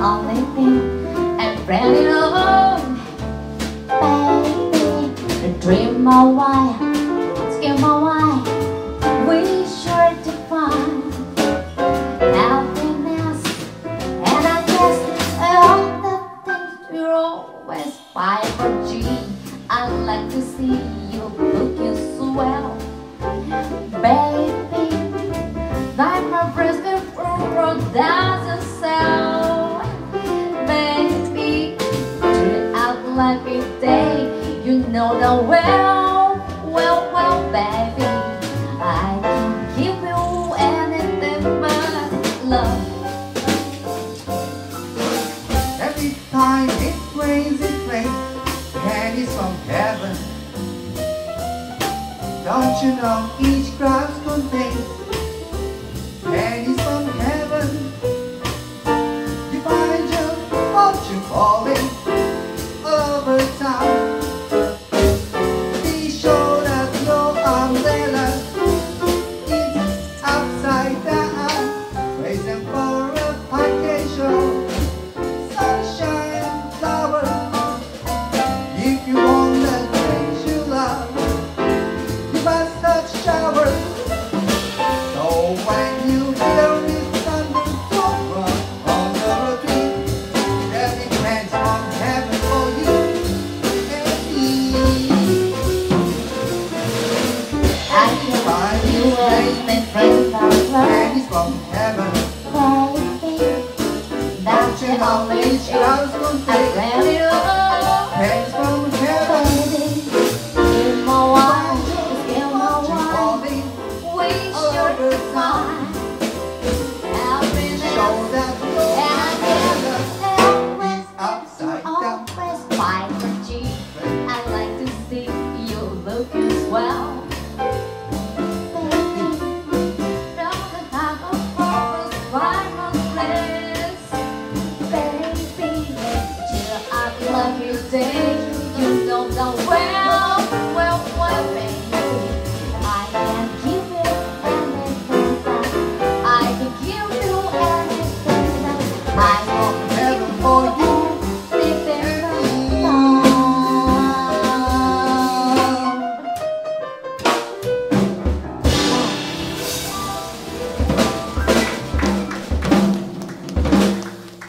only thing I'm ready of, baby. The dream of why, skin of why, we sure to find happiness, and I guess all the things we're always fight for G. I'd like to see you looking swell, that well, well, well, baby. I can give you anything but love. Every time it rains, it rains, pennies from heaven. Don't you know each glass the only each thing